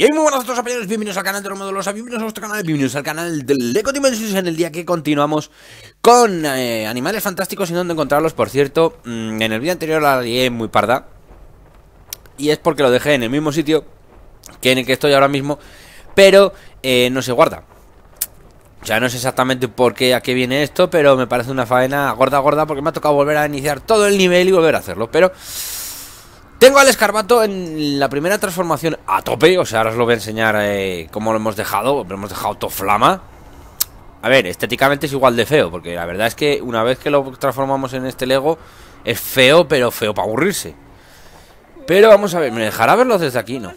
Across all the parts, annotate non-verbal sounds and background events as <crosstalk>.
Y muy buenas a todos amigos, bienvenidos al canal de Romodolosa, bienvenidos a nuestro canal, bienvenidos al canal del Eco Dimensions en el día que continuamos con eh, animales fantásticos y dónde encontrarlos, por cierto, mm, en el vídeo anterior la lié muy parda. Y es porque lo dejé en el mismo sitio que en el que estoy ahora mismo, pero eh, no se guarda. Sea, no sé exactamente por qué, a qué viene esto, pero me parece una faena gorda, gorda, porque me ha tocado volver a iniciar todo el nivel y volver a hacerlo. Pero tengo al escarbato en la primera transformación a tope, o sea, ahora os lo voy a enseñar eh, cómo lo hemos dejado, lo hemos dejado todo flama. A ver, estéticamente es igual de feo, porque la verdad es que una vez que lo transformamos en este Lego, es feo, pero feo para aburrirse. Pero vamos a ver, ¿me dejará verlo desde aquí? No.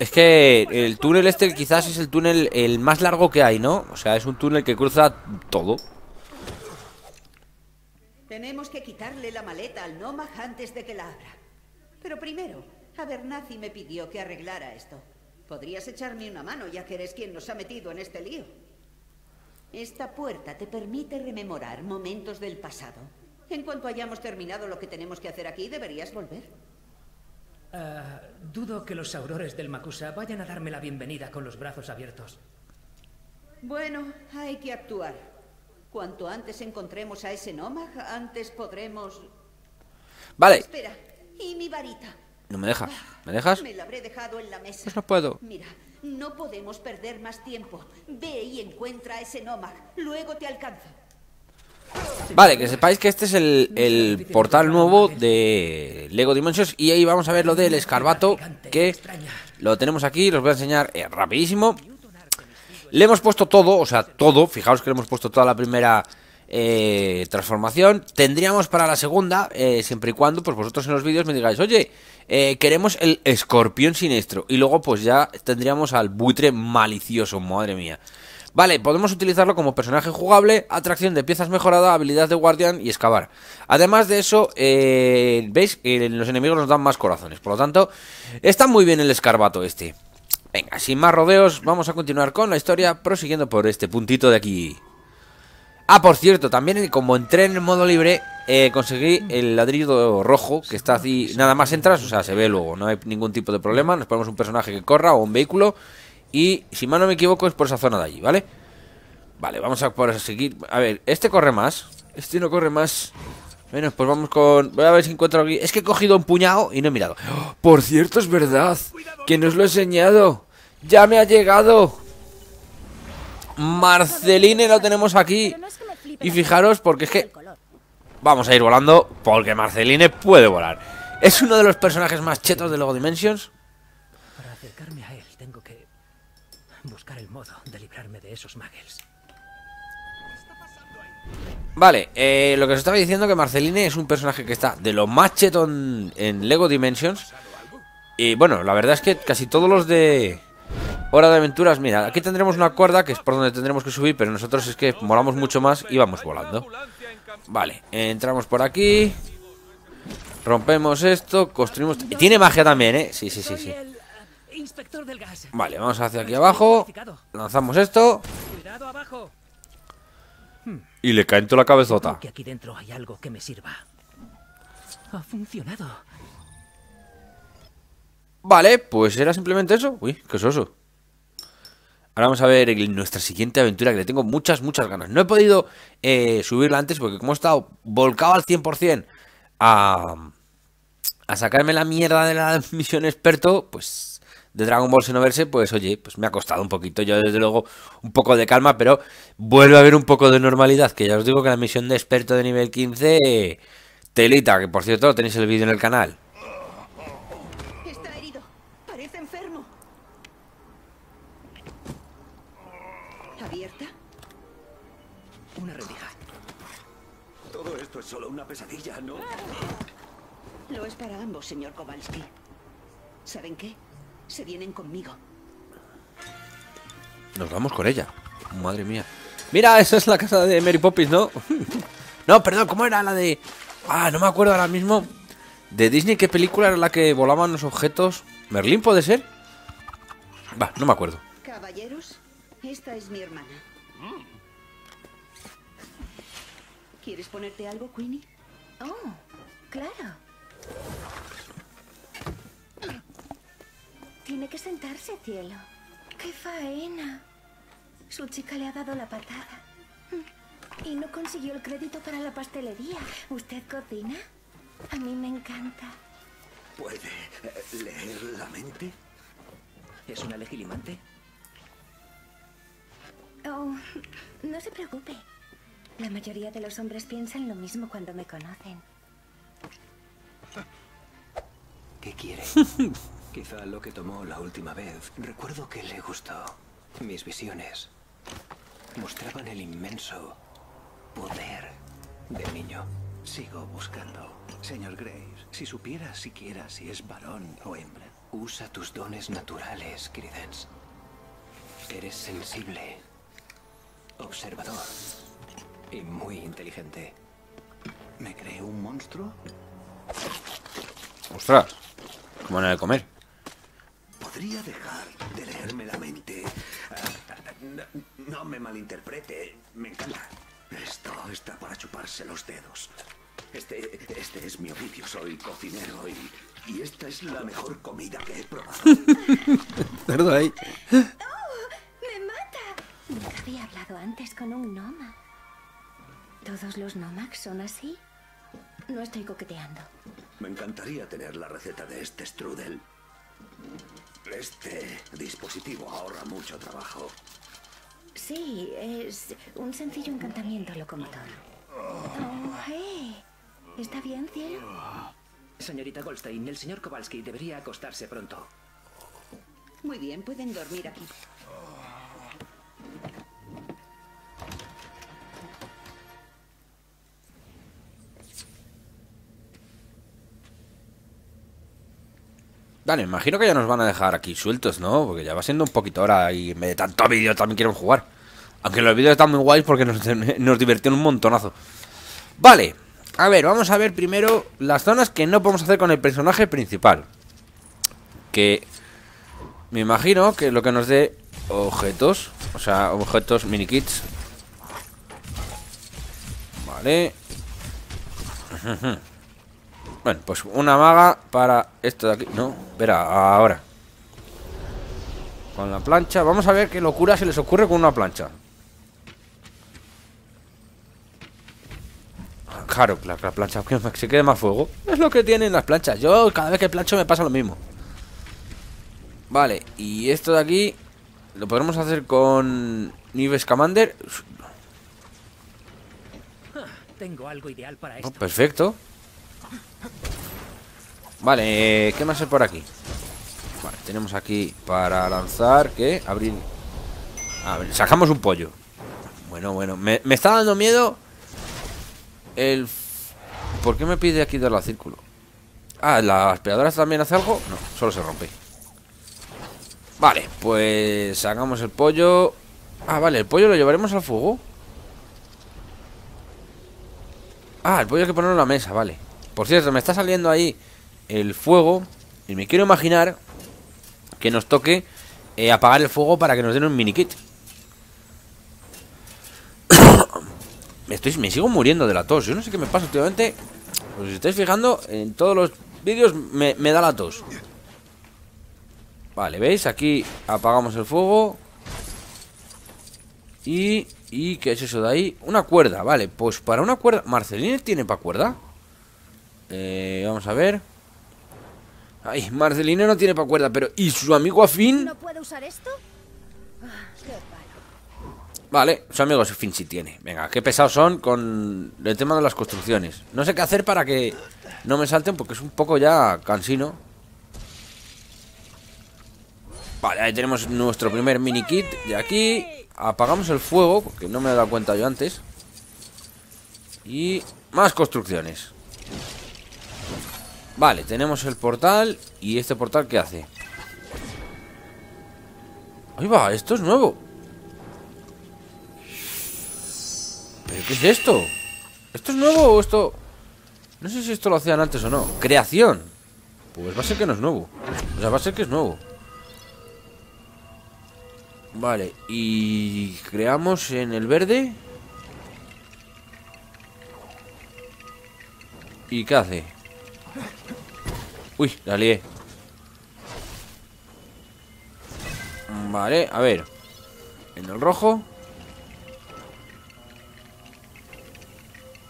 Es que el túnel este quizás es el túnel el más largo que hay, ¿no? O sea, es un túnel que cruza todo. Tenemos que quitarle la maleta al Nomad antes de que la abra. Pero primero, Abernazi me pidió que arreglara esto. Podrías echarme una mano, ya que eres quien nos ha metido en este lío. Esta puerta te permite rememorar momentos del pasado. En cuanto hayamos terminado lo que tenemos que hacer aquí, deberías volver. Ah, dudo que los aurores del Makusa vayan a darme la bienvenida con los brazos abiertos. Bueno, hay que actuar. Cuanto antes encontremos a ese Nomag, antes podremos... Vale. Espera, ¿y mi varita? No me deja. ¿Me dejas? Me la habré dejado en la mesa. Pues no puedo. Mira, no podemos perder más tiempo. Ve y encuentra a ese Nomag. Luego te alcanzo. Vale, que sepáis que este es el, el, portal nuevo de Lego Dimensions Y ahí vamos a ver lo del escarbato Que lo tenemos aquí, los voy a enseñar eh, rapidísimo Le hemos puesto todo, o sea, todo Fijaos que le hemos puesto toda la primera eh, transformación Tendríamos para la segunda, eh, siempre y cuando Pues vosotros en los vídeos me digáis Oye, eh, queremos el escorpión siniestro Y luego pues ya tendríamos al buitre malicioso, madre mía Vale, podemos utilizarlo como personaje jugable, atracción de piezas mejorada, habilidad de guardián y excavar. Además de eso, eh, veis los enemigos nos dan más corazones. Por lo tanto, está muy bien el escarbato este. Venga, sin más rodeos, vamos a continuar con la historia, prosiguiendo por este puntito de aquí. Ah, por cierto, también como entré en el modo libre, eh, conseguí el ladrillo rojo que está así, nada más entras, o sea, se ve luego, no hay ningún tipo de problema, nos ponemos un personaje que corra o un vehículo y si mal no me equivoco es por esa zona de allí, ¿vale? Vale, vamos a por seguir A ver, este corre más Este no corre más Bueno, pues vamos con... Voy a ver si encuentro aquí Es que he cogido un puñado y no he mirado ¡Oh! Por cierto, es verdad Que no os lo he enseñado Ya me ha llegado Marceline lo tenemos aquí Y fijaros porque es que Vamos a ir volando Porque Marceline puede volar. Es uno de los personajes más chetos de Lego Dimensions Para acercarme a él tengo que buscar el modo de librarme de esos muggles. Vale, eh, lo que os estaba diciendo que Marceline es un personaje que está de lo más cheto en, en, Lego Dimensions. Y bueno, la verdad es que casi todos los de Hora de Aventuras Mira, aquí tendremos una cuerda que es por donde tendremos que subir Pero nosotros es que molamos mucho más y vamos volando. Vale, entramos por aquí Rompemos esto, construimos... Y tiene magia también, ¿eh? Sí, sí, sí, sí. Vale, vamos hacia aquí abajo Lanzamos esto. Y le cae en toda la cabezota. Que aquí dentro hay algo que me sirva. Ha funcionado. Vale, pues era simplemente eso. Uy, qué soso Ahora vamos a ver nuestra siguiente aventura Que le tengo muchas, muchas ganas No he podido eh, subirla antes porque como he estado Volcado al 100% A, a sacarme la mierda de la <laughs> misión experto Pues de Dragon Ball Xenoverse, pues oye, pues me ha costado un poquito. Yo desde luego un poco de calma, pero vuelve a haber un poco de normalidad. Que ya os digo que la misión de experto de nivel 15, telita, que por cierto tenéis el vídeo en el canal. Es para ambos, señor Kowalski. ¿Saben qué? Se vienen conmigo. Nos vamos con ella. Madre mía. Mira, esa es la casa de Mary Poppins, ¿no? <laughs> no, perdón, ¿cómo era la de...? Ah, no me acuerdo ahora mismo. ¿De Disney qué película era la que volaban los objetos? ¿Merlín puede ser? Va, no me acuerdo. Caballeros, esta es mi hermana. ¿Quieres ponerte algo, Queenie? Oh, claro. Tiene que sentarse, cielo. ¡Qué faena! Su chica le ha dado la patada. Y no consiguió el crédito para la pastelería. ¿Usted cocina? A mí me encanta. ¿Puede eh, leer la mente? ¿Es una legilimante? Oh, no se preocupe. La mayoría de los hombres piensan lo mismo cuando me conocen. ¿Qué quiere? <laughs> Quizá lo que tomó la última vez. Recuerdo que le gustó. Mis visiones mostraban el inmenso poder del niño. Sigo buscando. Señor Grace, si supiera siquiera si es varón o hembra. Usa tus dones naturales, Credence. Eres sensible, observador y muy inteligente. ¿Me cree un monstruo? Ostras, como en el de comer. ¿Podría dejar de leerme la mente? No, no me malinterprete. Me encanta. Esto está para chuparse los dedos. Este, este es mi oficio. Soy cocinero y, y esta es la mejor comida que he probado. <laughs> Cerdo ahí. ¡Me mata! Nunca había hablado antes con un Noma. ¿Todos los Nomax son así? No estoy coqueteando. Me encantaría tener la receta de este strudel. Este dispositivo ahorra mucho trabajo. Sí, es un sencillo encantamiento locomotor. Oh, hey. ¿Está bien, cielo? Señorita Goldstein, el señor Kowalski debería acostarse pronto. Muy bien, pueden dormir aquí. Vale, imagino que ya nos van a dejar aquí sueltos, ¿no? Porque ya va siendo un poquito hora y en vez de tanto vídeo también quieren jugar. Aunque los vídeos están muy guays porque nos, <laughs> nos divirtieron un montonazo. Vale, a ver, vamos a ver primero las zonas que no podemos hacer con el personaje principal. Que me imagino que lo que nos dé objetos, o sea, objetos mini kits. Vale. <laughs> Bueno, pues una maga para esto de aquí. No, espera, ahora. Con la plancha. Vamos a ver qué locura se les ocurre con una plancha. Ah, Claro, la, la plancha, que se quede más fuego. Es lo que tienen las planchas. Yo cada vez que plancho me pasa lo mismo. Vale, y esto de aquí lo podremos hacer con Nives Commander. Tengo algo ideal para Oh, esto. perfecto. Vale, eh, ¿qué más hay por aquí? Vale, tenemos aquí para lanzar, ¿qué? Abrir... A ver, sacamos un pollo. Bueno, bueno, me, está dando miedo el... ¿Por qué me pide aquí darle al círculo? Ah, ¿la aspiradora también hace algo? No, solo se rompe. Vale, pues sacamos el pollo. Ah, vale, el pollo lo llevaremos al fuego. Ah, el pollo hay que ponerlo en la mesa, vale. Por cierto, me está saliendo ahí el fuego. Y me quiero imaginar que nos toque eh, apagar el fuego para que nos den un mini kit. <coughs> me, estoy, me sigo muriendo de la tos. Yo no sé qué me pasa últimamente. Pues si estáis fijando, en todos los vídeos me, me da la tos. Vale, ¿veis? Aquí apagamos el fuego. Y... ¿Y qué es eso de ahí? Una cuerda, vale. Pues para una cuerda... ¿Marceline tiene para cuerda? Eh, vamos a ver. Ay, Marceline no tiene para cuerda, pero... ¿Y su amigo afín? ¿No puedo usar esto? Ah. Vale, su amigo Afín sí tiene. Venga, qué pesados son con el tema de las construcciones. No sé qué hacer para que no me salten porque es un poco ya cansino. Vale, ahí tenemos nuestro primer mini kit de aquí. Apagamos el fuego, porque no me he dado cuenta yo antes. Y más construcciones. Vale, tenemos el portal. ¿Y este portal qué hace? Ahí va, esto es nuevo. ¿Pero qué es esto? ¿Esto es nuevo o esto...? No sé si esto lo hacían antes o no. Creación. Pues va a ser que no es nuevo. O sea, va a ser que es nuevo. Vale, y creamos en el verde. ¿Y qué hace? Uy, la lié. Vale, a ver. En el rojo.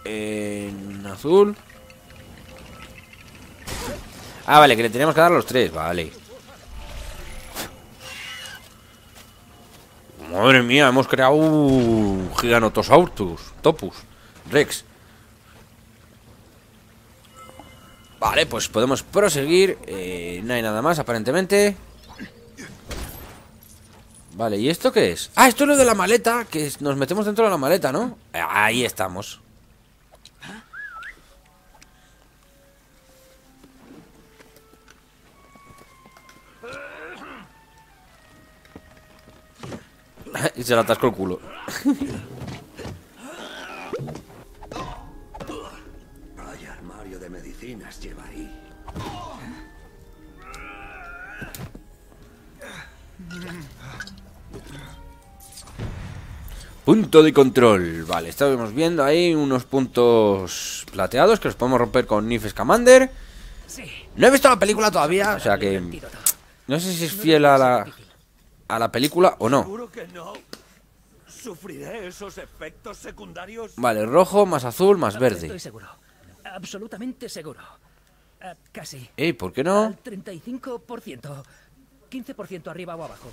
En azul. Ah, vale, que le tenemos que dar los tres, vale. Madre mía, hemos creado un Giganotosaurus, Topus, Rex. Vale, pues podemos proseguir. Eh, no hay nada más, aparentemente. Vale, ¿y esto qué es? Ah, esto es lo de la maleta, que nos metemos dentro de la maleta, ¿no? Ahí estamos. <laughs> y se le atascó el culo. <laughs> Punto de control. Vale, estamos viendo ahí unos puntos plateados que los podemos romper con Nifes Commander. Sí. No he visto la película todavía, o sea que... No sé si es fiel a la, a la película o no. ¿Sufriré esos efectos secundarios? Vale, rojo más azul más Estoy verde. seguro. Absolutamente seguro. Ah, casi. Ey, ¿por qué no? Al 35%. 15% arriba o abajo.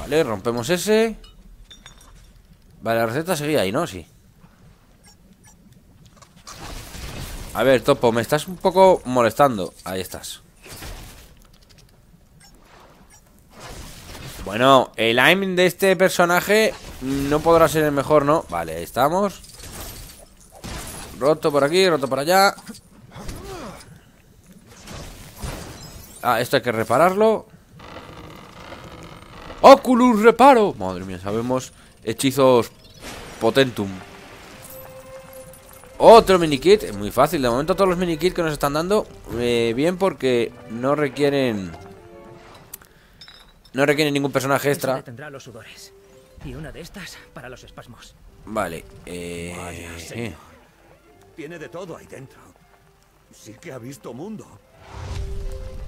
Vale, rompemos ese. Vale, la receta seguía ahí, ¿no? Sí. A ver, Topo, me estás un poco molestando. Ahí estás. Bueno, el aim de este personaje no podrá ser el mejor, ¿no? Vale, ahí estamos. Roto por aquí, roto por allá. Ah, esto hay que repararlo. Oculus reparo. Madre mía, sabemos hechizos potentum. Otro minikit, es muy fácil. De momento todos los minikits que nos están dando, eh, bien porque no requieren... No requieren ningún personaje extra. los sudores. Y una de estas para los espasmos. Vale, eh... Vaya, eh. señor. Tiene de todo ahí dentro. Sí que ha visto mundo.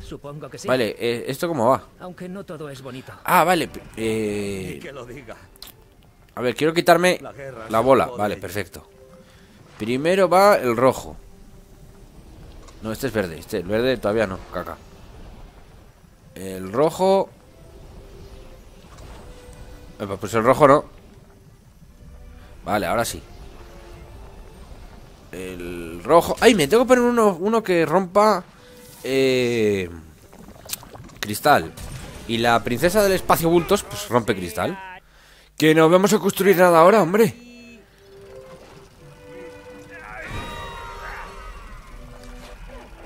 Supongo que sí. Vale, eh, ¿esto cómo va? Aunque no todo es bonito. Ah, vale, eh... que lo diga. A ver, quiero quitarme La bola. Vale, perfecto. Primero va el rojo. No, este es verde. Este, el verde todavía no. Caca. El rojo. Epa, Pues el rojo no. Vale, ahora sí. El rojo. ¡Ay! Me tengo que poner uno, uno que rompa. Eh, cristal. Y la princesa del espacio bultos, pues rompe cristal. Que no vamos a construir nada ahora, hombre.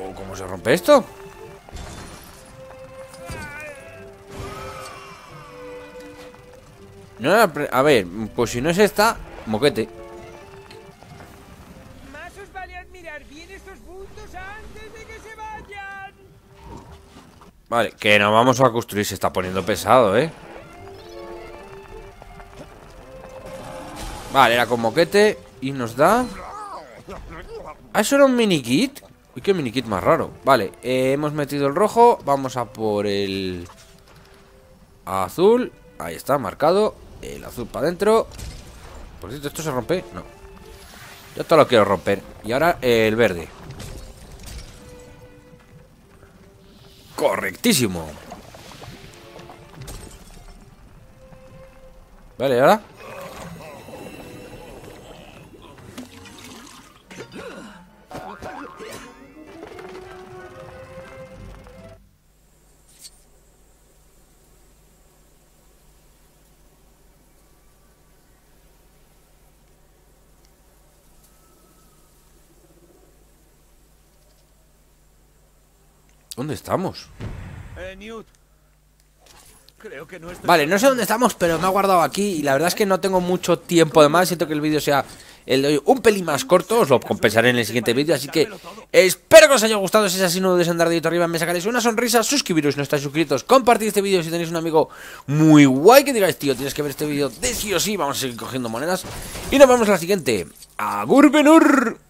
¿O cómo se rompe esto? No, a ver, pues si no es esta, moquete. Vale, que no vamos a construir, se está poniendo pesado, ¿eh? Vale, era con moquete y nos da... Ah, eso era un mini kit. Uy, qué mini kit más raro. Vale, eh, hemos metido el rojo, vamos a por el azul. Ahí está, marcado. El azul para adentro. Por cierto, ¿esto se rompe? No. Yo todo lo quiero romper. Y ahora el verde. Correctísimo. Vale, ahora. ¿Dónde estamos? Eh, Newt. Creo que no estoy... Vale, no sé dónde estamos, pero me ha guardado aquí y la verdad es que no tengo mucho tiempo de más. Siento que el vídeo sea el de hoy un pelín más corto, os lo compensaré en el siguiente vídeo, así que espero que os haya gustado. Si es así, no dudéis en dar dedito arriba, me sacaréis una sonrisa, suscribiros si no estáis suscritos, compartid este vídeo si tenéis un amigo muy guay que digáis, tío, tienes que ver este vídeo de sí o sí, vamos a seguir cogiendo monedas. Y nos vemos en la siguiente. Agur Benur.